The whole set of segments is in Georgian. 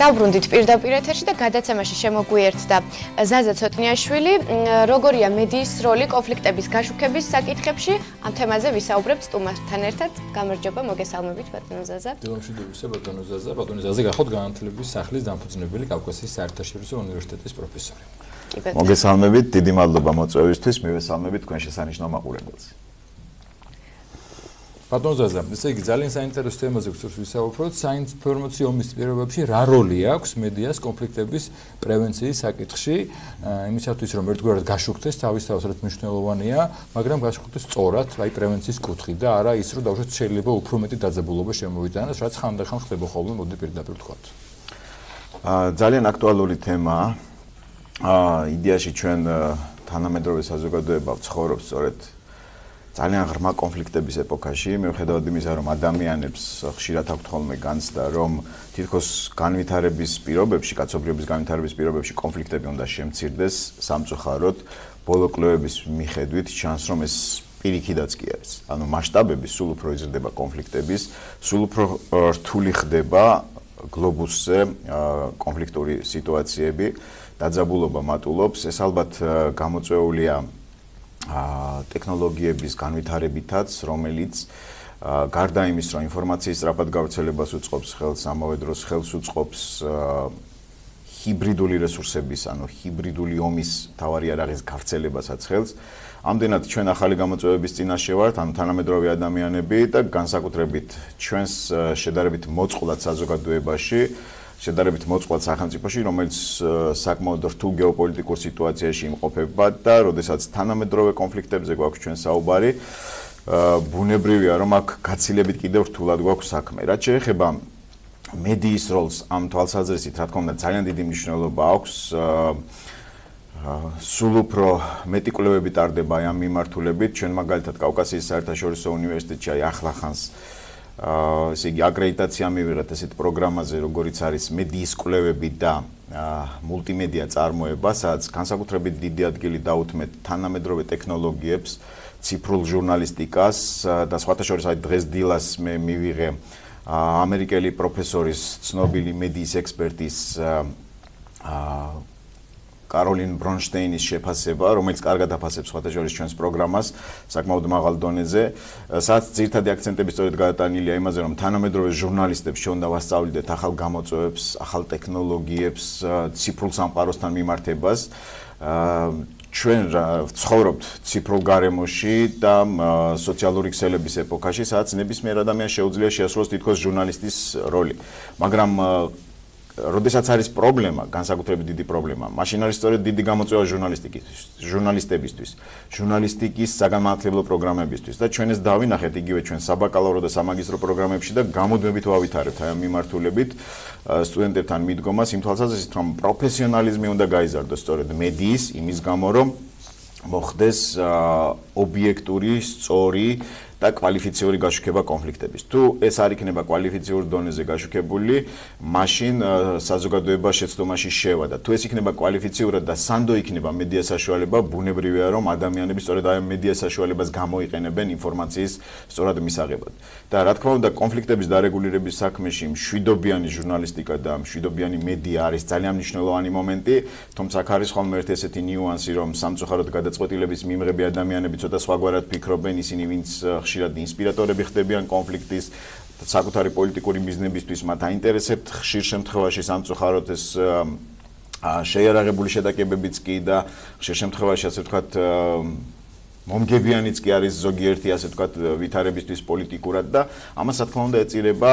დავბრუნდით პირდაპირ ეთერში და გადაცემაში შემოგვიერთდა ზაზა ცოტნიაშვილი. როგორია მედიის როლი კონფლიქტების გაშუქების საკითხებში? ამ თემაზე ვისაუბრებთ სტუმართან ერთად. გამარჯობა, მოგესალმებით ბატონო ზაზა. დილომშვიდობისა ბატონო ზაზა. ბატონო ზაზა გახოთ განათლების სახლის დამფუძნებელი კავკასიის საერთაშორისო უნივერსიტეტის პროფესორი. მოგესალმებით, დიდი მადლობა მოწვევისთვის. მივესალმებით თქვენ შესანიშნავ მაყურებელს. ბატონ ზაზა, ესე იგი ძალიან საინტერესო თემაზე გვწევს ვისაუბროთ, საინფორმაციო ომის პირობებში რა როლი აქვს მედიას კონფლიქტების პრევენციის საკითხში, იმისათვის რომ ერთგვარად გაშუქდეს თავისთავად მნიშვნელოვანია, მაგრამ გაშუქდეს სწორად, აი პრევენციის კუთხით და არა ის რომ დავუშვათ შეიძლება უფრო მეტი დაძაბულობა შემოვიძანოს, რაც ხანდახან ხდება ხოლმე, მოდი პირდაპირ ვთქვათ. აა ძალიან აქტუალური თემაა. აა იდეაში ჩვენ თანამედროვე საზოგადოება ვცხოვრობ სწორედ ძალიან ღრმა კონფლიქტების ეპოქაში, მიუხედავად იმისა, რომ ადამიანებს ხშირად აქვთ ხოლმე განცდა, რომ თითქოს განვითარების პირობებში, კაცობრიობის განვითარების პირობებში კონფლიქტები უნდა შემცირდეს სამწუხაროდ, ბოლო კვლევების მიხედვით ჩანს, რომ ეს პირიქითაც კი არის. ანუ მასშტაბები სულ უფრო იზრდება კონფლიქტების, სულ უფრო რთული ხდება გლობუსზე კონფლიქტური სიტუაციები, დაძაბულობა მატულობს. ეს ალბათ გამოწვეულია ტექნოლოგიების განვითარებითაც, რომელიც გარდა იმის, რომ ინფორმაციის სწრაფად გავრცელებას უწყობს ხელს, ამავე დროს ხელს უწყობს ჰიბრიდული რესურსების, ანუ ჰიბრიდული ომის თავარი არაღის გავრცელებასაც ხელს. ამდენად ჩვენ ახალი გამოწვევების წინაშე ვართ, ანუ თანამედროვე ადამიანები და განსაკუთრებით ჩვენს შედარებით მოწყვლად საზოგადოებაში შედარებით მოწყვლად სახელმწიფოში, რომელიც საკმაოდ რთულ გეოპოლიტიკურ სიტუაციაში იმყოფება და როდესაც თანამედროვე კონფლიქტებზე გვაქვს ჩვენ საუბარი, ბუნებრივია, რომ აქ გაცილებით კიდევ რთულად გვაქვს საქმე. რაც შეეხება მედიის როლს ამ თვალსაზრისით, რა თქმა უნდა, ძალიან დიდი მნიშვნელობა აქვს. სულ უფრო მეტი კვლევები ტარდება ამ მიმართულებით. ჩვენ მაგალითად კავკასიის საერთაშორისო უნივერსიტეტში აი ახლახანს აა ესე იგი აკრედიტაცია მივიღეთ ესეთ პროგრამაზე, როგორიც არის მედიის კვლევები და მულტიმედია წარმოება, სადაც განსაკუთრებით დიდი ადგილი დაუთმეთ თანამედროვე ტექნოლოგიებს, ციფრულ ჟურნალისტიკას და სხვათა შორის აი დღეს დილას მე მივიღე ამერიკელი პროფესორის ცნობილი მედიის ექსპერტის აა კაროლინ ბრონშტეინის შეფასება, რომელიც კარგად აფასებს სხვათა შორის ჩვენს პროგრამას საკმაოდ მაღალ დონეზე, სადაც ძირითადი აქცენტები სწორედ გადატანილია იმაზე, რომ თანამედროვე ჟურნალისტებს ჩვენ დავასწავლიდეთ ახალ გამოწვევებს, ახალ ტექნოლოგიებს, ციფრულ სამყაროსთან მიმართებას. ჩვენ ვცხოვრობთ ციფრულ გარემოში და სოციალური ქსელების ეპოქაში, სადაც ნებისმიერ ადამიანს შეუძლია შეასრულოს თითქოს ჟურნალისტის როლი. მაგრამ როდესაც არის პრობლემა, განსაკუთრებით დიდი პრობლემა, მაშინ არის სწორედ დიდი გამოწვევა ჟურნალისტიკისთვის, ჟურნალისტებისთვის, ჟურნალისტიკის საგანმანათლებლო პროგრამებისთვის და ჩვენ ეს დავინახეთ იგივე ჩვენ საბაკალავრო და სამაგისტრო პროგრამებში და გამოდმებით ვავითარებთ აი ამ მიმართულებით სტუდენტებთან მიდგომას იმ თვალსაზრისით, რომ პროფესიონალიზმი უნდა გაიზარდოს სწორედ მედიის იმის გამო, რომ მოხდეს ობიექტური, სწორი და კვალიფიციური გაშუქება კონფლიქტების. თუ ეს არ იქნება კვალიფიციური დონეზე გაშუქებული, მაშინ საზოგადოება შეცდომაში შევა და თუ ეს იქნება კვალიფიციურად და სანდო იქნება მედია საშუალება, ბუნებრივია რომ ადამიანები სწორედ აი მედია საშუალებას გამოიყენებენ ინფორმაციის სწორად მისაღებად. და რა თქმა უნდა, კონფლიქტების დარეგულირების საქმეში მშვიდობიანი ჟურნალისტიკა და მშვიდობიანი მედია არის ძალიან მნიშვნელოვანი მომენტი, თუმცა აქ არის ხოლმე ერთი ესეთი ნიუანსი, რომ სამწუხაროდ გადაწყვეტილების მიმღები ადამიანები ცოტა სხვაგვარად ფიქრობენ, ისინი ვინც ხშირად ინსპირატორები ხდებიან კონფლიქტის საკუთარი პოლიტიკური ბიზნესისთვის მათ აინტერესებთ ხშირ შემთხვევაში სამწუხაროდ ეს შეიარაღებული შეტაკებებიც კი და ხშირ შემთხვევაში ასე ვთქვათ მომგებიანიც კი არის ზოგიერთი ასე ვთქვათ ვითარებისთვის პოლიტიკურად და ამას რა თქმა უნდა ეწირება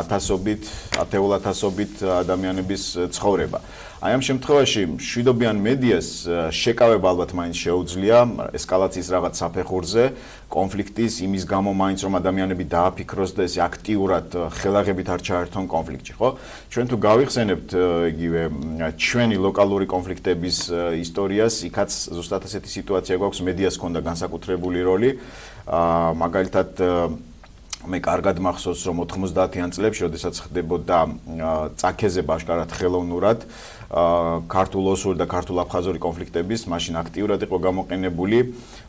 ათასობით, ათეულათასობით ადამიანების ცხოვრება. აი ამ შემთხვევაში შვიდობიან მედიას შეკავება ალბათ მაინც შეუძლია ესკალაციის რაღაც საფეხურზე. კონფლიქტის იმის გამო მაინც რომ ადამიანები დააფიქროს და ესე აქტიურად ხელაღებით არ ჩაერთონ კონფლიქტში ხო? ჩვენ თუ გავიხსენებთ იგივე ჩვენი ლოკალური კონფლიქტების ისტორიას იქაც ზუსტად ასეთი სიტუაცია გვაქვს მედიას ქონდა განსაკუთრებული როლი. აა მაგალითად მე კარგად მახსოვს რომ 90-იან წლებში, როდესაც ხდებოდა წაქეზე ბაშკარად ხელოვნურად. ქართულ ოსური და ქართულ აფხაზური კონფლიქტების, მაშინ აქტიურად იყო გამოყენებული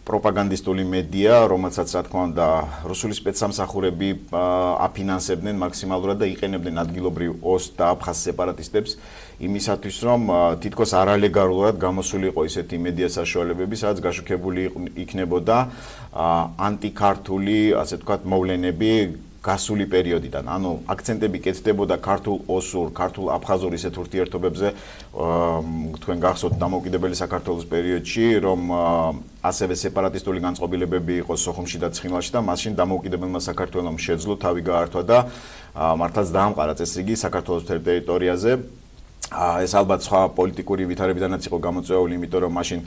პროპაგანდისტული მედია, რომელსაც რა თქმა უნდა რუსული სპეცსამსახურები აფინანსებდნენ მაქსიმალურად და იყენებდნენ ადგილობრივ ოს და აფხაზ სეპარატისტებს. იმისათვის, რომ თითქოს არალეგალურად გამოსულიყო ისეთი მედია საშუალებები, სადაც გაშუქებული იქნებოდა ანტიქართული, ასე ვთქვათ, მოვლენები გასული პერიოდიდან. ანუ აქცენტები კეთდებოდა ქართულ ოსურ, ქართულ აფხაზურ ისეთ ურთიერთობებზე, თქვენ გახსოვთ დამოუკიდებელი საქართველოს პერიოდში, რომ ასევე სეპარატისტული განწყობილებები იყო სოხუმში და ცხინვალში და მაშინ დამოუკიდებელმა საქართველოს შეძლო თავი გაართვა და მართლაც დაამყარა წესრიგი საქართველოს ტერიტორიაზე. ეს ალბათ სხვა პოლიტიკური ვითარებიდანაც იყო გამოწვეული, იმიტომ რომ მაშინ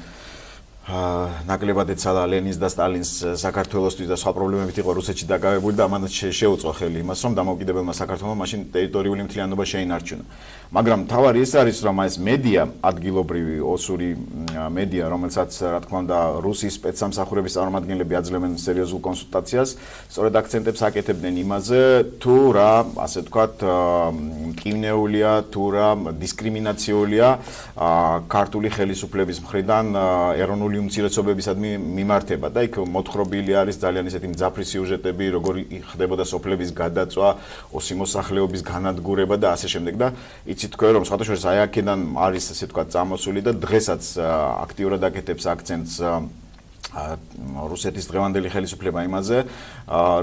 ნაკლებად ეცალა ლენინს და სტალინს საქართველოსთვის და სხვა პრობლემებით იყო რუსეთში დაკავებული და ამანაც შეუწყო ხელი იმას რომ დამოუკიდებელმა საქართველოს მაშინ ტერიტორიული მთლიანობა შეინარჩუნა. მაგრამ თავარი ეს არის რომ ეს მედია ადგილობრივი ოსური მედია რომელსაც რა თქმა უნდა რუსის სპეცსამსახურების წარმომადგენლები აძლევენ სერიოზულ კონსულტაციას, სწორედ აქცენტებს აკეთებდნენ იმაზე თუ რა ასე ვთქვათ მკინეულია თუ რა დისკრიმინაციულია ქართული ხელისუფლების მხრიდან ეროვნული უმცირესობებისადმი მიმართება და იქ მოთხრობილი არის ძალიან ისეთი მძაფრი სიუჟეტები, როგორი ხდებოდა სოფლების გადაწვა, ოსიმოსახლეობის განადგურება და ასე შემდეგ. და იცით თქვენ რომ სხვადასხვა აი აქედან არის ასე თქვა წამოსული და დღესაც აქტიურად აკეთებს აქცენტს რუსეთის დღევანდელი ხელისუფლება იმაზე,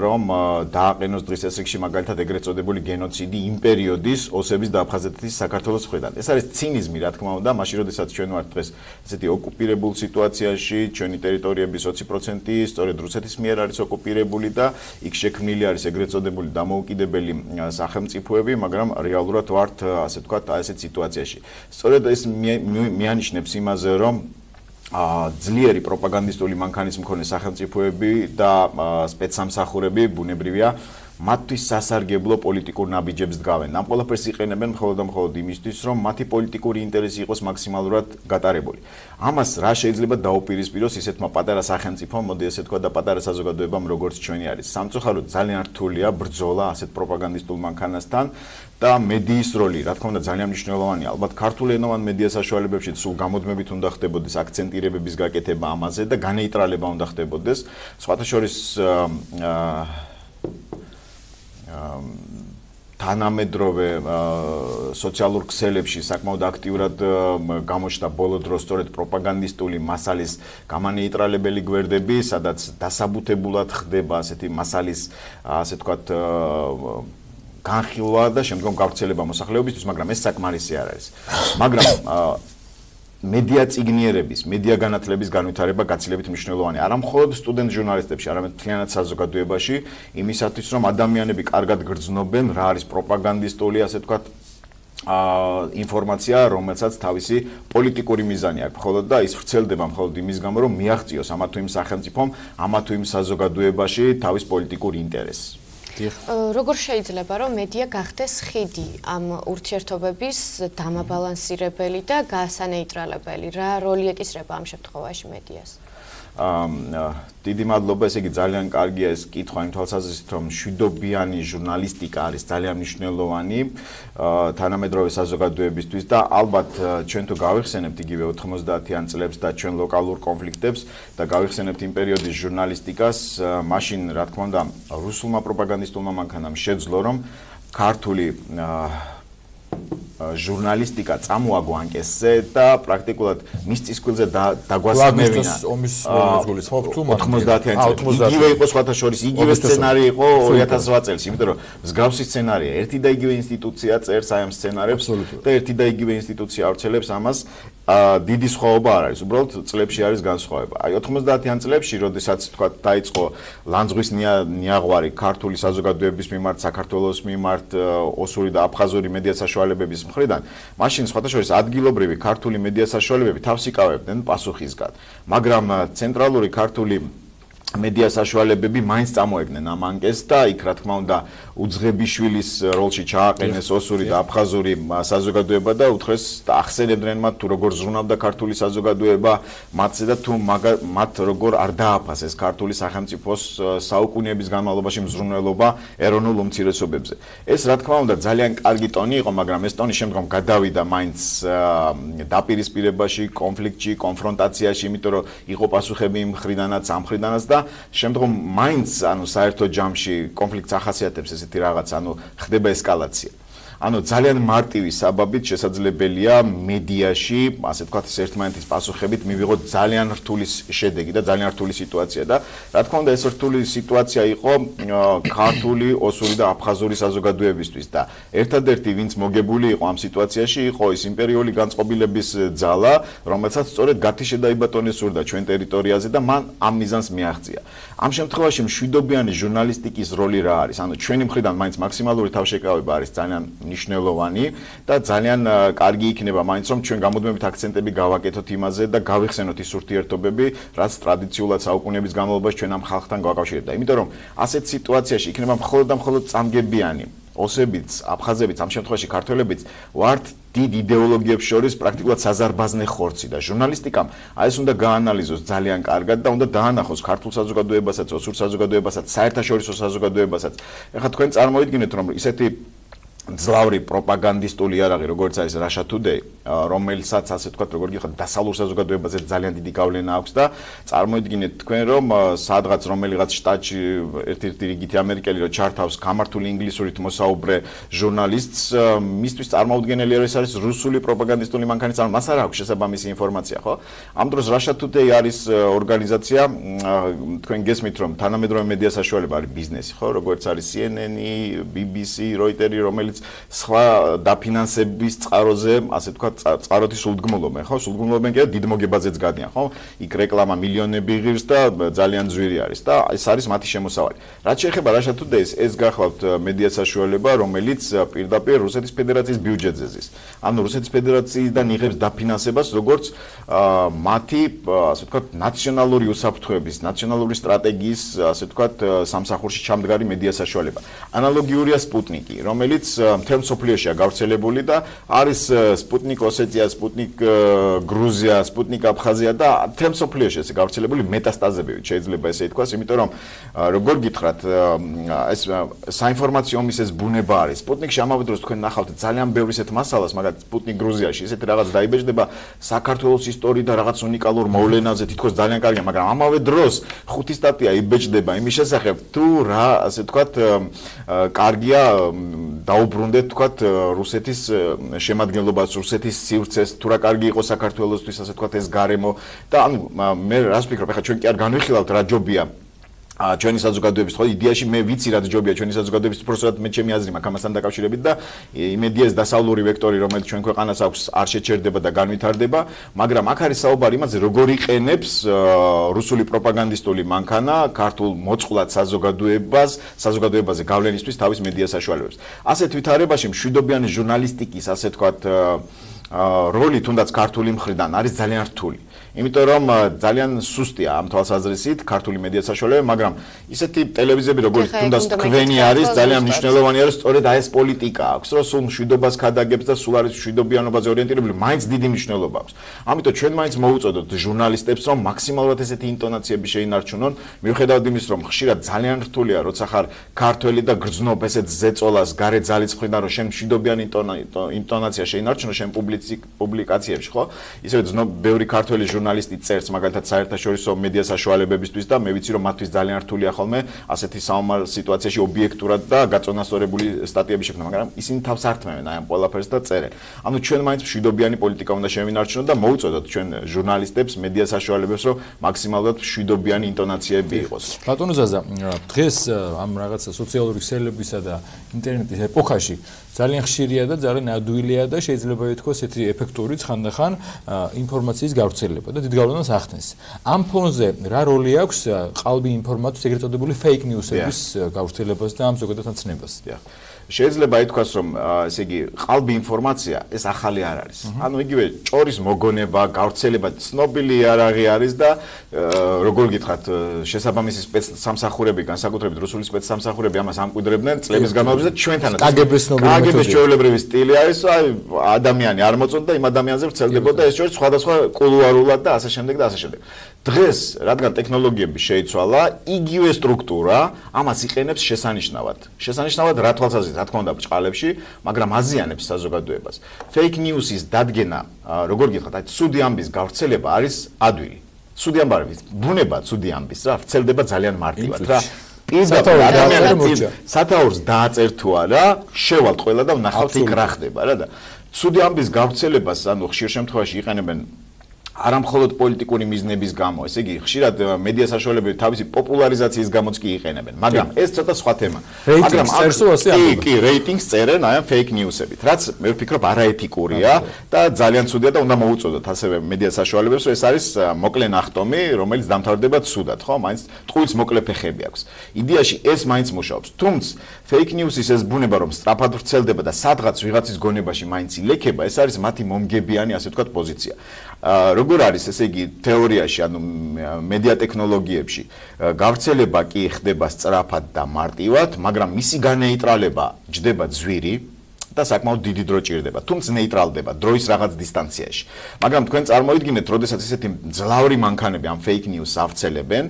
რომ დააყენოს დღის ესრიგში მაგალითად ეგრეთ წოდებული გენოციდი იმ პერიოდის ოსების და აფხაზეთის საქართველოს მხრიდან. ეს არის ცინიზმი, რა თქმა უნდა, მაშინ როდესაც ჩვენ ვართ დღეს ესეთი ოკუპირებულ სიტუაციაში, ჩვენი ტერიტორიების 20% სწორედ რუსეთის მიერ არის ოკუპირებული და იქ შექმნილი არის ეგრეთ წოდებული დამოუკიდებელი სახელმწიფოები, მაგრამ რეალურად ვართ ასე ვთქვათ, აი ესეთ სიტუაციაში. სწორედ ეს მიანიშნებს იმაზე, რომ ძლიერი პროპაგანდისტული მანქანის მქონე სახელმწიფოები და სპეცსამსახურები ბუნებრივია მათთვის სასარგებლო პოლიტიკურ ნაბიჯებს დგავენ. ამ ყველაფერს იყენებენ მხოლოდ და მხოლოდ იმისთვის, რომ მათი პოლიტიკური ინტერესი იყოს მაქსიმალურად გატარებული. ამას რა შეიძლება დაუპირისპიროს ისეთმა პატარა სახელმწიფომ, მოდი ესე თქვა და პატარა საზოგადოებამ, როგორც ჩვენი არის. სამწუხაროდ ძალიან რთულია ბრძოლა ასეთ პროპაგანდისტულ მანქანასთან და მედიის როლი, რა თქმა უნდა, ძალიან მნიშვნელოვანია. ალბათ ქართულენოვან მედია საშუალებებში სულ გამოდმებით უნდა ხდებოდეს აქცენტირებების გაკეთება ამაზე და განეიტრალება უნდა ხდებოდეს. სხვათა შორის აა თანამედროვე სოციალურ ქსელებში საკმაოდ აქტიურად გამოჩნდა ბოლო დროს სწორედ პროპაგანდისტული მასალის გამანეიტრალებელი გვერდები, სადაც დასაბუთებულად ხდება ასეთი მასალის ასე თქვათ განხილვა და შემდგომ გავრცელება მოსახლეობისთვის, მაგრამ ეს საკმარისი არ არის. მაგრამ მედია ციგნიერების, მედია განათლების განვითარება გაცილებით მნიშვნელოვანია. არა მხოლოდ სტუდენტ ჟურნალისტებში, არამედ მთლიანად საზოგადოებაში, იმისათვის რომ ადამიანები კარგად გრძნობენ რა არის პროპაგანდისტული, ასე ვთქვათ, აა ინფორმაცია, რომელსაც თავისი პოლიტიკური მიზანი აქვს. მხოლოდ და ის ვრცელდება მხოლოდ იმის გამო, რომ მიაღწიოს ამა თუ იმ სახელმწიფომ, ამა თუ იმ საზოგადოებაში თავის პოლიტიკურ ინტერესს. როგორ შეიძლება რომ მედია გახდეს ხიდი ამ ურთიერთობების დამაბალანსირებელი და გასანეიტრალებელი? რა როლი ეკისრება ამ შემთხვევაში მედიას? დიდი მადლობა, ესე იგი ძალიან კარგია ეს კითხვა იმ თვალსაზრისით, რომ შვიდობიანი ჟურნალისტიკა არის ძალიან მნიშვნელოვანი თანამედროვე საზოგადოებისთვის და ალბათ ჩვენ თუ გავიხსენებთ იგივე 90-იან წლებს და ჩვენ ლოკალურ კონფლიქტებს და გავიხსენებთ იმ პერიოდის ჟურნალისტიკას, მაშინ რა თქმა უნდა რუსულმა პროპაგანდისტულმა მანქანამ შეძლო რომ ქართული აა ჟურნალისტიკა წამოაგვანკესზე და პრაქტიკულად მის წისქვილზე დაგვასმევინა ომის მოძგულის ხო თუ 90-იანი წელი. იგივე იყო სხვათა შორის იგივე სცენარი იყო 2008 წელს იმიტომ რომ მსგავსი სცენარია. ერთი და იგივე ინსტიტუცია წერს აი ამ სცენარებს და ერთი და იგივე ინსტიტუცია ავრცელებს ამას დიდი სხვაობა არ არის, უბრალოდ წლებში არის განსხვავება. აი 90-იან წლებში, როდესაც თქვა დაიწყო ლანძღვის ნიაღვარი ქართული საზოგადოების მიმართ, საქართველოს მიმართ, ოსური და აფხაზური მედია საშუალებების მხრიდან, მაშინ შორის ადგილობრივი ქართული მედია საშუალებები თავს იკავებდნენ პასუხისგან. მაგრამ ცენტრალური ქართული მედია საშუალებები მაინც წამოეგნენ ამ ანკეს და იქ რა თქმა უნდა უძღებიშვილის როლში ჩააყენეს ოსური და აფხაზური საზოგადოება და უთხრეს და ახსენებდნენ მათ თუ როგორ ზრუნავდა ქართული საზოგადოება მათზე და თუ მათ როგორ არ დააფასეს ქართული სახელმწიფოს საუკუნეების განმავლობაში მზრუნველობა ეროვნულ უმცირესობებზე. ეს რა თქმა უნდა ძალიან კარგი ტონი იყო, მაგრამ ეს ტონი შემდგომ გადავიდა მაინც დაპირისპირებაში, კონფლიქტში, კონფრონტაციაში, იმიტომ რომ იყო პასუხები იმ ხრიდანაც, ამ ხრიდანაც და შემდგომ მაინც ანუ საერთო ჯამში კონფლიქტს ახასიათებს ესეთი რაღაც, ანუ ხდება ესკალაცია. ანუ ძალიან მარტივი საბაბით შესაძლებელია მედიაში, ასე ვთქვათ, ერთმანეთის პასუხებით მივიღოთ ძალიან რთული შედეგი და ძალიან რთული სიტუაცია და რა თქმა უნდა ეს რთული სიტუაცია იყო ქართული, ოსური და აფხაზური საზოგადოებისთვის და ერთადერთი ვინც მოგებული იყო ამ სიტუაციაში იყო ის იმპერიული განწყობილების ძალა, რომელსაც სწორედ გათიშე დაიბატონესურდა ჩვენ ტერიტორიაზე და მან ამ მიზანს მიაღწია. ამ შემთხვევაში მშვიდობიანი ჟურნალისტიკის როლი რა არის? ანუ ჩვენი მხრიდან მაინც მაქსიმალური თავშეკავება არის ძალიან მნიშვნელოვანი და ძალიან კარგი იქნება მაინც რომ ჩვენ გამოდმებით აქცენტები გავაკეთოთ იმაზე და გავიხსენოთ ის ურთიერთობები, რაც ტრადიციულად საუკუნეების განმავლობაში ჩვენ ამ ხალხთან გვაკავშირებდა. იმიტომ რომ ასეთ სიტუაციაში იქნება მხოლოდ და მხოლოდ წამგებიანი ოსებიც, აფხაზებიც, ამ შემთხვევაში ქართველებიც ვართ დიდ იდეოლოგიებს შორის პრაქტიკულად საზარბაზნე ხორცი და ჟურნალისტიკამ აი ეს უნდა გაანალიზოს ძალიან კარგად და უნდა დაანახოს ქართულ საზოგადოებასაც, ოსურ საზოგადოებასაც, საერთაშორისო საზოგადოებასაც. ეხლა თქვენ წარმოიდგინეთ რომ ისეთი ძლავრი პროპაგანდისტული იარაღი როგორც არის Russia Today რომელსაც ასე თქვა როგორ გიხარ დასავლურ საზოგადოებაზე ძალიან დიდი გავლენა აქვს და წარმოიდგინეთ თქვენ რომ სადღაც რომელიღაც შტატში ერთ-ერთი რიგითი ამერიკელი რო ჩართავს გამართული ინგლისურით მოსაუბრე ჟურნალისტს მისთვის წარმოუდგენელი არის არის რუსული პროპაგანდისტული მანქანის ან მას არ აქვს შესაბამისი ინფორმაცია ხო? ამ დროს Russia Today არის ორგანიზაცია თქვენ გესმით რომ თანამედროვე მედია საშუალება არის ბიზნესი ხო? როგორც არის CNN-ი BBC Reuters რომელიც სხვა დაფინანსების წყაროზე, ასე თქვა, წყაროთი სულდგმულობენ, ხო? სულდგმულობენ კიდე დიდ მოგებაზეც გადიან, ხო? იქ რეკლამა მილიონები ღირს და ძალიან ძვირი არის და ეს არის მათი შემოსავალი. რაც შეეხება Russia Today-ს, ეს გახლავთ მედია საშუალება, რომელიც პირდაპირ რუსეთის ფედერაციის ბიუჯეტზე ზის. ანუ რუსეთის ფედერაციიდან იღებს დაფინანსებას, როგორც მათი, ასე თქვა, ნაციონალური უსაფრთხოების, ნაციონალური სტრატეგიის, ასე თქვა, სამსახურში ჩამდგარი მედია საშუალება. ანალოგიურია Sputnik-ი, რომელიც მთელ სოფლიოშია გავრცელებული და არის სპუტნიკ ოსეტია, სპუტნიკ გრუზია, სპუტნიკ აფხაზია და მთელ სოფლიოში ეს გავრცელებული მეტასტაზები შეიძლება ესე ითქვას, იმიტომ რომ როგორ გითხრათ ეს საინფორმაციო ომის ეს ბუნება არის. სპუტნიკში ამავე დროს თქვენ ნახავთ ძალიან ბევრი ისეთ მასალას, მაგალითად სპუტნიკ გრუზიაში ესეთ რაღაც დაიბეჭდება საქართველოს ისტორია და რაღაც უნიკალურ მოვლენაზე, თითქოს ძალიან კარგია, მაგრამ ამავე დროს ხუთი სტატია იბეჭდება იმის შესახებ, თუ რა ასე ვთქვათ კარგია დაუბ დაუბრუნდეთ თქვათ რუსეთის შემადგენლობას, რუსეთის სივრცეს, თუ რა კარგი იყო საქართველოსთვის, ასე თქვათ ეს გარემო. და ანუ მე რას ვფიქრობ, ახლა ჩვენ კი არ განვიხილავთ რა ჯობია ა ჩვენი საზოგადოების ხო იდეაში მე ვიცი რა ჯობია ჩვენი საზოგადოების პროცესად მე ჩემი აზრი მაქვს ამასთან დაკავშირებით და იმედია ეს დასავლური ვექტორი რომელიც ჩვენ ქვეყანას აქვს არ შეჩერდება და განვითარდება მაგრამ აქ არის საუბარი იმაზე როგორ იყენებს რუსული პროპაგანდისტული მანქანა ქართულ მოწყვლად საზოგადოებას საზოგადოებაზე გავლენისთვის თავის მედია საშუალებებს ასეთ ვითარებაში მშვიდობიანი ჟურნალისტიკის ასე თქვათ როლი თუნდაც ქართული მხრიდან არის ძალიან რთული იმიტომ რომ ძალიან სუსტია ამ თვალსაზრისით ქართული მედია საშუალება, მაგრამ ისეთი ტელევიზიები როგორც თუნდაც თქვენი არის ძალიან მნიშვნელოვანი არის სწორედ აი ეს პოლიტიკა აქვს, რომ სულ მშვიდობას ქადაგებს და სულ არის მშვიდობიანობაზე ორიენტირებული, მაინც დიდი მნიშვნელობა აქვს. ამიტომ ჩვენ მაინც მოუწოდოთ ჟურნალისტებს, რომ მაქსიმალურად ესეთი ინტონაციები შეინარჩუნონ, მიუხედავად იმის, რომ ხშირად ძალიან რთულია, როცა ხარ ქართველი და გრძნობ ესეთ ზეწოლას, გარე ძალის მხრიდან, რომ შენ მშვიდობიანი ინტონაცია შეინარჩუნო შენ პუბლიკაციებში, ხო? ისე ძნობ ბევრი ქართველი ჟურნალისტი წერს მაგალითად საერთაშორისო მედია საშუალებებისთვის და მე ვიცი რომ მათთვის ძალიან რთულია ხოლმე ასეთი საომარ სიტუაციაში ობიექტურად და გაწონასწორებული სტატიები შექმნა, მაგრამ ისინი თავს ართმევენ აი ამ ყველაფერს და წერენ. ანუ ჩვენ მაინც მშვიდობიანი პოლიტიკა უნდა შევინარჩუნოთ და მოუწოდოთ ჩვენ ჟურნალისტებს მედია საშუალებებს რომ მაქსიმალურად მშვიდობიანი ინტონაციები იყოს. ბატონო ზაზა, დღეს ამ რაღაცა სოციალური ქსელებისა და ინტერნეტის ეპოქაში ძალიან ხშირია და ძალიან ადვილია და შეიძლება ითქვას ესეთი ეფექტური ხანდახან ინფორმაციის გავრცელება და დიდ გავლენას ახდენს. ამ ფონზე რა როლი აქვს ყალბი ინფორმაციის ეგრეთ წოდებული fake news-ების გავრცელებას და ამ ზოგადად აცნებას? დიახ. შეიძლება ითქვას, რომ ესე იგი ყალბი ინფორმაცია ეს ახალი არ არის. ანუ იგივე ჭორის მოგონება, გავრცელება ცნობილი არაღი არის და როგორ გითხრათ, შესაბამისი სპეცსამსახურები, განსაკუთრებით რუსული სპეცსამსახურები ამას ამკვიდრებდნენ წლების განმავლობაში და ჩვენთანაც კგბ-ს ცნობილი კგბ-ს ჩვეულებრივი სტილი არის, აი ადამიანი არ მოწონდა იმ ადამიანზე ვრცელდებოდა ეს შორის სხვადასხვა კულუარულად და ასე შემდეგ და ასე შემდეგ. დღეს, რადგან ტექნოლოგიები შეიცვალა, იგივე სტრუქტურა ამას იყენებს შესანიშნავად. შესანიშნავად რა თვალსაზრისით, რა თქმა უნდა, ბჭყალებში, მაგრამ აზიანებს საზოგადოებას. Fake news-ის დადგენა, როგორ გითხათ, აი ცუდი ამბის გავრცელება არის ადვილი. ცუდი ამბარის ბუნება ცუდი ამბის რა, ვრცელდება ძალიან მარტივად რა. პირდაპირ ადამიანებს სათაურს დააწერ თუ არა, შევალთ ყველა და ვნახავთ იქ რა ხდება რა და ცუდი ამბის გავრცელებას ანუ ხშირ შემთხვევაში იყენებენ არამხოლოდ პოლიტიკური მიზნების გამო, ესე იგი, ხშირად მედია საშუალებები თავისი პოპულარიზაციის გამოც კი იყენებენ, მაგრამ ეს ცოტა სხვა თემა. მაგრამ კი, კი, რეიტინგს წერენ აი ამ fake news-ებით, რაც მე ვფიქრობ არაეთიკურია და ძალიან ცუდია და უნდა მოუწოდოთ ასევე მედია საშუალებებს, რომ ეს არის მოკლე ნახტომი, რომელიც დამთავრდება ცუდად, ხო? მაინც ტყუილს მოკლე ფეხები აქვს. იდეაში ეს მაინც მუშაობს. თუმცა fake news-ის ეს ბუნება რომ სწრაფად ვრცელდება და სადღაც ვიღაცის გონებაში მაინც ილექება, ეს არის მათი მომგებიანი, ასე ვთქვათ, პოზიცია. როგორ არის ესე იგი თეორიაში ანუ მედია ტექნოლოგიებში? გავრცელება კი ხდება სწრაფად და მარტივად მაგრამ მისი განეიტრალება ჯდება ძვირი და საკმაოდ დიდი დრო ჭირდება. თუმცა ნეიტრალდება დროის რაღაც დისტანციაში. მაგრამ თქვენ წარმოიდგინეთ, როდესაც ესეთი ძლავრი მანქანები ამ fake news ავრცელებენ,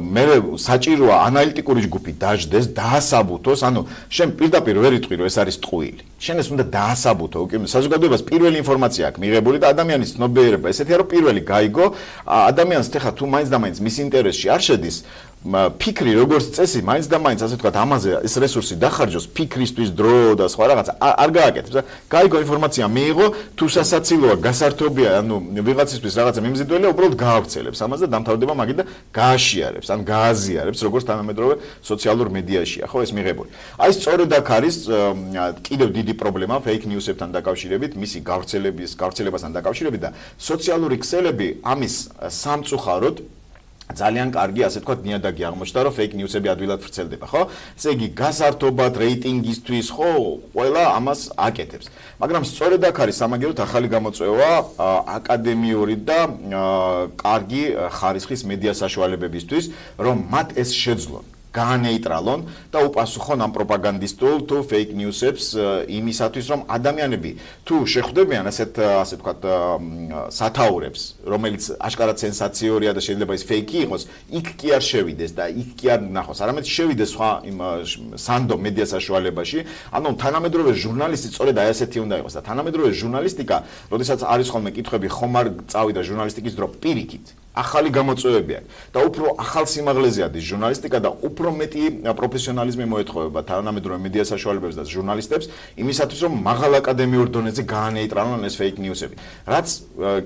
მე საჭიროა ანალიტიკური ჯგუფი დაждდეს, დაასაბუთოს, ანუ შენ პირდაპირ ვერ იტყვი, რომ ეს არის ტყუილი. შენ ეს უნდა დაასაბუთო, უკვე საზოგადოებას პირველი ინფორმაცია აქვს მიღებული და ადამიანის ცნობიერება ესეთია, რომ პირველი გაიგო, ადამიანს ეხა თუ მაინც და მაინც მის ინტერესში არ შედის, ფიქრი როგორც წესი მაინც და მაინც ასე ვთქვათ ამაზე ეს რესურსი დახარჯოს ფიქრისთვის დრო და სხვა რაღაც არ გააკეთებს და გაიგო ინფორმაცია მიიღო თუ სასაცილოა გასართობია ანუ ვიღაცისთვის რაღაცა მიმზიდველია უბრალოდ გაავრცელებს ამას და დამთავრდება მაგით და გააშიარებს ან გააზიარებს როგორც თანამედროვე სოციალურ მედიაშია ხო ეს მიღებული. აი სწორედ აქ არის კიდევ დიდი პრობლემა fake news-ებთან დაკავშირებით მისი გავრცელების გავრცელებასთან დაკავშირებით და სოციალური ქსელები ამის სამწუხაროდ ძალიან კარგი ასე თქვა ნიადაგი აღმოჩნდა რომ fake news-ები ადვილად ვრცელდება, ხო? ესე იგი, გასართობად რეიტინგისთვის, ხო, ყველა ამას აკეთებს. მაგრამ სწორედ აქ არის სამაგეროთ ახალი გამოწვევა აკადემიური და კარგი ხარისხის მედია საშუალებებისთვის, რომ მათ ეს შეძლონ. განეიტრალონ და უპასუხონ ამ პროპაგანდისტულ თუ fake news-ებს იმისათვის რომ ადამიანები თუ შეხვდებიან ასეთ ასე ვთქვათ სათაურებს რომელიც აშკარად სენსაციურია და შეიძლება ის fake იყოს იქ კი არ შევიდეს და იქ კი არ ნახოს. არამედ შევიდეს სხვა იმ სანდო მედია საშუალებაში. ანუ თანამედროვე ჟურნალისტი სწორედ აი ასეთი უნდა იყოს და თანამედროვე ჟურნალისტიკა როდესაც არის ხოლმე კითხვები ხომ არ წავიდა ჟურნალისტიკის დრო პირიქით ახალი გამოწვევები აქვს და უფრო ახალ სიმაღლეზე ადის ჟურნალისტიკა და უფრო მეტი პროფესიონალიზმი მოეთხოვება თანამედროვე მედია საშუალებებს და ჟურნალისტებს იმისათვის რომ მაღალ აკადემიურ დონეზე გაანეიტრალონ ეს fake news-ები. რაც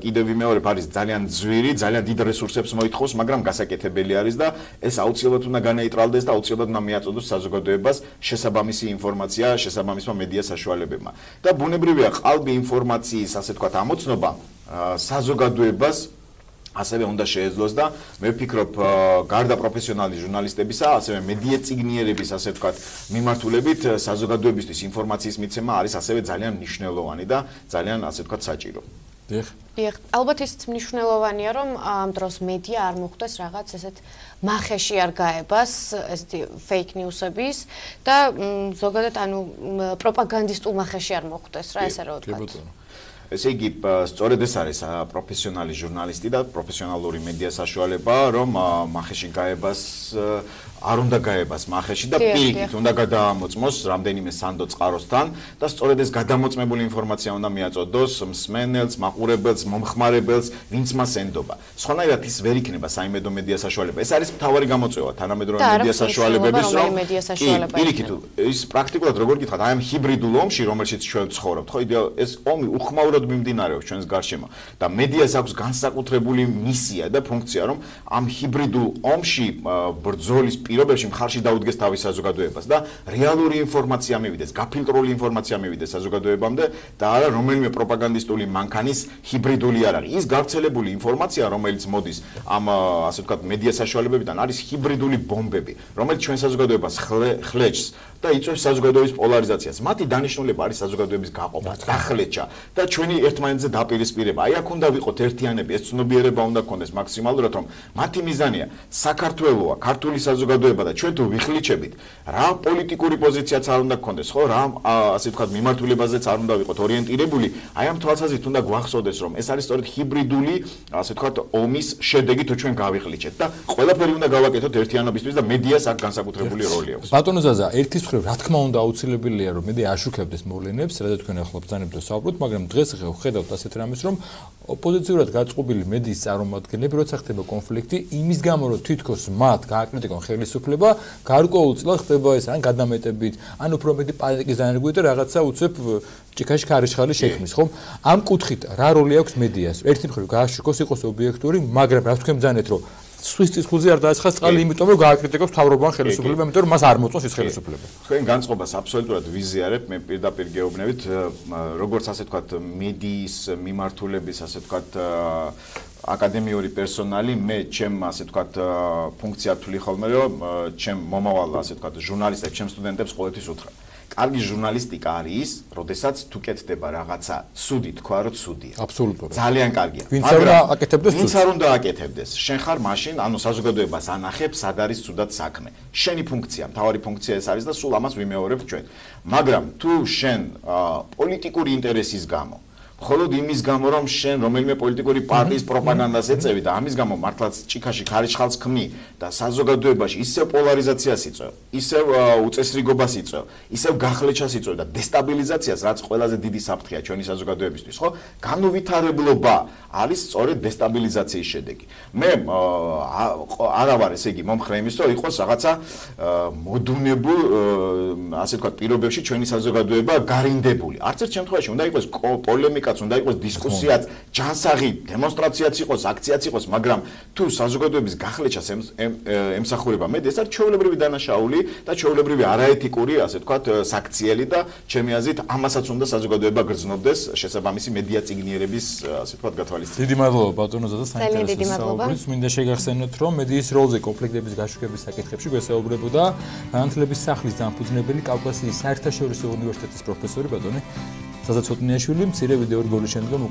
კიდევ ვიმეორებ არის ძალიან ძვირი, ძალიან დიდ რესურსებს მოითხოვს, მაგრამ გასაკეთებელი არის და ეს აუცილებლად უნდა განეიტრალდეს და აუცილებლად უნდა მიაწოდოს საზოგადოებას შესაბამისი ინფორმაცია შესაბამისმა მედია საშუალებებმა. და ბუნებრივია ყალბი ინფორმაციის, ასე ვთქვათ, ამოცნობა საზოგადოებას ასევე უნდა შეეძლოს და მე ვფიქრობ გარდა პროფესიონალი ჟურნალისტებისა, ასევე მედიაციგნიერების, ასე ვთქვათ, მიმართულებით საზოგადოებისთვის ინფორმაციის მიცემა არის ასევე ძალიან მნიშვნელოვანი და ძალიან ასე ვთქვათ საჭირო. დიახ. დიახ, ალბათ ისიც მნიშვნელოვანია, რომ ამ დროს მედია არ მოხვდეს რაღაც ესეთ მახეში არ გაებას, ესეთი ფეიქ ნიუსების და ზოგადად ანუ პროპაგანდისტულ მახეში არ მოხვდეს რა, ესე რა ვთქვა. კი ბატონო. ესე იგი სწორედ ეს არის პროფესიონალი ჟურნალისტი და პროფესიონალური მედია საშუალება, რომ მახეში გაებას არ უნდა გაებას მახეში და პირიქით უნდა გადაამოწმოს რამდენიმე სანდო წყაროსთან და სწორედ ეს გადამოწმებული ინფორმაცია უნდა მიაწოდოს მსმენელს, მაყურებელს, მომხმარებელს, ვინც მას ენდობა. სხვანაირად ის ვერ იქნება საიმედო მედია საშუალება. ეს არის მთავარი გამოწვევა თანამედროვე მედია საშუალებების რომ კი, პირიქით ის პრაქტიკულად როგორ გითხრათ, აი ამ ჰიბრიდულ ომში, რომელშიც ჩვენ ცხოვრობთ, ხო, იდეალ ეს ომი უხმაურ უხმაურად მიმდინარეობს ჩვენს გარშემო და მედიას აქვს განსაკუთრებული მისია და ფუნქცია რომ ამ ჰიბრიდულ ომში ბრძოლის პირობებში მხარში დაუდგეს თავის საზოგადოებას და რეალური ინფორმაცია მივიდეს, გაფილტრული ინფორმაცია მივიდეს საზოგადოებამდე და არა რომელიმე პროპაგანდისტული მანქანის ჰიბრიდული არ არის. ის გავრცელებული ინფორმაცია, რომელიც მოდის ამ ასე ვთქვათ მედია საშუალებებიდან არის ჰიბრიდული ბომბები, რომელიც ჩვენ საზოგადოებას ხლეჭს და იწვევს საზოგადოების პოლარიზაციას. მათი დანიშნულება არის საზოგადოების გაყოფა, დახლეჭა და ჩვენი ერთმანეთზე დაპირისპირება. აი აქ უნდა ვიყოთ ერთიანები, ეს ცნობიერება უნდა გქონდეს მაქსიმალურად, რომ მათი მიზანია საქართველოა, ქართული საზოგადოება და ჩვენ თუ ვიხლიჩებით, რა პოლიტიკური პოზიციაც არ უნდა გქონდეს, ხო? რა ასე ვთქვათ, მიმართულებაზეც არ უნდა ვიყოთ ორიენტირებული. აი ამ თვალსაზრისით უნდა გვახსოვდეს, რომ ეს არის სწორედ ჰიბრიდული, ასე ვთქვათ, ომის შედეგი თუ ჩვენ გავიხლიჩეთ და ყველაფერი უნდა გავაკეთოთ ერთიანობისთვის და მედიას აქ განსაკუთრებული როლი აქვს. ბატონო ზაზა, ერთის მხრივ რა თქმა უნდა აუცილებელია რომ მედია აშუქებდეს მოვლენებს, რადგან თქვენ ახლა ბრძანებთ და საუბრობთ, მაგრამ დღეს ხედავთ ასეთ რამეს, რომ ოპოზიციურად გაწყობილი მედიის წარმომადგენლები როცა ხდება კონფლიქტი, იმის გამო რომ თითქოს მათ გააკრიტიკონ ხელისუფლება, გარკვეულწილად ხდება ეს ან გადამეტებით, ან უფრო მეტი პანიკის დანერგვით და რაღაცა უცებ ჭიქაში ქარიშხალი შექმნის, ხო? ამ კუთხით რა როლი აქვს მედიას? ერთი მხრივ გააშუქოს იყოს ობიექტური, მაგრამ რა თქვენ ბრძანეთ რომ სვის წისქულზე არ დააცხას წყალი, იმიტომ რომ გააკრიტიკებს თავრობან ხელისუფლება, იმიტომ რომ მას არ მოწონს ის ხელისუფლება. თქვენ განწყობას აბსოლუტურად ვიზიარებ, მე პირდაპირ გეუბნებით, როგორც ასე თქვათ, მედიის მიმართულების, ასე თქვათ, აკადემიური პერსონალი, მე ჩემ ასე თქვათ ფუნქცია თვლი ხოლმე, რომ ჩემ მომავალ ასე თქვათ ჟურნალისტებს, ჩემ სტუდენტებს ყოველთვის უთხრა. კარგი ჟურნალისტიკა არის, როდესაც თუ კეთდება რაღაცა, ცუდი თქვა, რომ ცუდია. აბსოლუტურად. ძალიან კარგია. ვინც არ აკეთებდეს ცუდს? ვინც არ უნდა აკეთებდეს? შენ ხარ მაშინ, ანუ საზოგადოებას ანახებ, სად არის ცუდად საქმე. შენი ფუნქცია, მთავარი ფუნქცია ეს არის და სულ ამას ვიმეორებ ჩვენ. მაგრამ თუ შენ პოლიტიკური ინტერესის გამო მხოლოდ იმის გამო რომ შენ რომელიმე პოლიტიკური პარტიის პროპაგანდას ეწევი და ამის გამო მართლაც ჭიქაში ხარიშხალს ქმნი და საზოგადოებაში ისევ პოლარიზაციას იწევ, ისევ უწესრიგობას იწევ, ისევ გახლეჩას იწევ და დესტაბილიზაციას, რაც ყველაზე დიდი საფრთხეა ჩვენი საზოგადოებისთვის, ხო? განუვითარებლობა არის სწორედ დესტაბილიზაციის შედეგი. მე არა ვარ ესე იგი მომხრე იმის, რომ იყოს რაღაცა მოდუნებულ ასე ვთქვათ პირობებში ჩვენი საზოგადოება გარინდებული. არც ერთ შემთხვევაში უნდა იყოს პოლემიკა პოლემიკაც უნდა იყოს დისკუსიაც, ჯანსაღი დემონსტრაციაც იყოს, აქციაც იყოს, მაგრამ თუ საზოგადოების გახლეჩას ემსახურება მე ეს არის ჩვეულებრივი დანაშაული და ჩვეულებრივი არაეთიკური, ასე ვთქვათ, საქციელი და ჩემი აზრით ამასაც უნდა საზოგადოება გრძნობდეს შესაბამისი მედია ციგნიერების, ასე ვთქვათ, გათვალისწინებით. დიდი მადლობა ბატონო ზადა საინტერესო საუბრის. მინდა შეგახსენოთ, რომ მედიის როლზე კონფლიქტების გაშუქების საკითხებში გვესაუბრებოდა განათლების სახლის დამფუძნებელი კავკასიის საერთაშორისო უნივერსიტეტის პროფესორი ბატონი საზაცოტნიაშვილი მცირე ვიდეო რგოლის შემდგომ